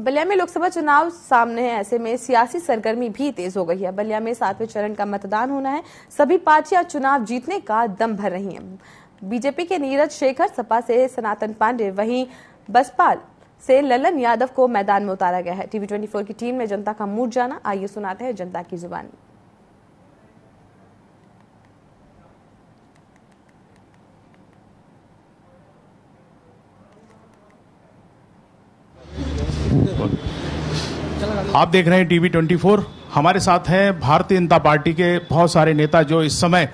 बलिया में लोकसभा चुनाव सामने है। ऐसे में सियासी सरगर्मी भी तेज हो गई है। बलिया में सातवें चरण का मतदान होना है। सभी पार्टियाँ चुनाव जीतने का दम भर रही हैं। बीजेपी के नीरज शेखर, सपा से सनातन पांडे, वहीं बसपाल से ललन यादव को मैदान में उतारा गया है। टीवी 24 की टीम में जनता का मूड जाना। आइए सुनाते हैं जनता की जुबानी। आप देख रहे हैं टीवी 24 हमारे साथ हैं भारतीय जनता पार्टी के बहुत सारे नेता जो इस समय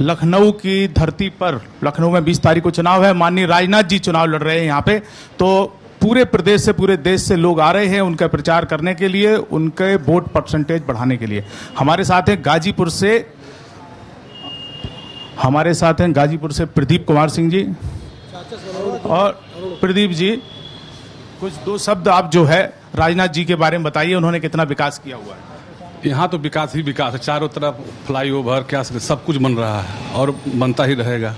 लखनऊ की धरती पर, लखनऊ में 20 तारीख को चुनाव है, माननीय राजनाथ जी चुनाव लड़ रहे हैं यहाँ पे। तो पूरे प्रदेश से, पूरे देश से लोग आ रहे हैं उनका प्रचार करने के लिए, उनके वोट परसेंटेज बढ़ाने के लिए। हमारे साथ हैं गाजीपुर से, हमारे साथ हैं गाजीपुर से प्रदीप कुमार सिंह जी और प्रदीप जी कुछ दो शब्द आप जो है राजनाथ जी के बारे में बताइए उन्होंने कितना विकास किया हुआ है? यहाँ तो विकास ही विकास है चारों तरफ़ फ्लाईओवर क्या सब कुछ बन रहा है और बनता ही रहेगा।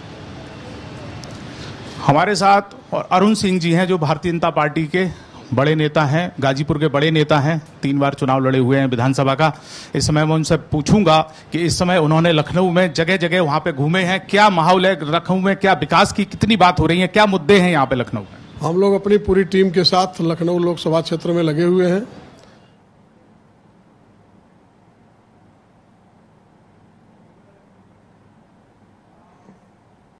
हमारे साथ और अरुण सिंह जी हैं जो भारतीय जनता पार्टी के बड़े नेता हैं गाजीपुर के बड़े नेता हैं तीन बार चुनाव लड़े हुए हैं विधानसभा का। इस समय मैं उनसे पूछूँगा कि इस समय उन्होंने लखनऊ में जगह जगह वहाँ पे घूमे हैं क्या माहौल है लखनऊ में क्या विकास की कितनी बात हो रही है क्या मुद्दे हैं यहाँ पे लखनऊ में? हम लोग अपनी पूरी टीम के साथ लखनऊ लोकसभा क्षेत्र में लगे हुए हैं।